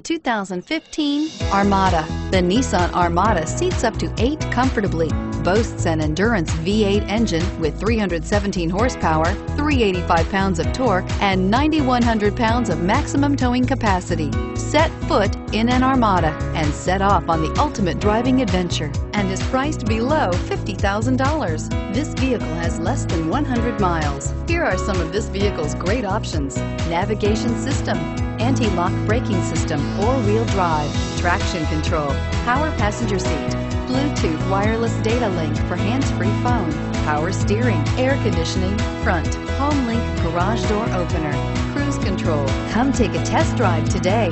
2015 Armada. The Nissan Armada seats up to eight comfortably, boasts an Endurance V8 engine with 317 horsepower, 385 pounds of torque, and 9,100 pounds of maximum towing capacity. Set foot in an Armada and set off on the ultimate driving adventure and is priced below $50,000. This vehicle has less than 100 miles. Here are some of this vehicle's great options. Navigation system, anti-lock braking system, four-wheel drive, traction control, power passenger seat, Bluetooth wireless data link for hands-free phone, power steering, air conditioning, front, home link garage door opener, cruise control. Come take a test drive today.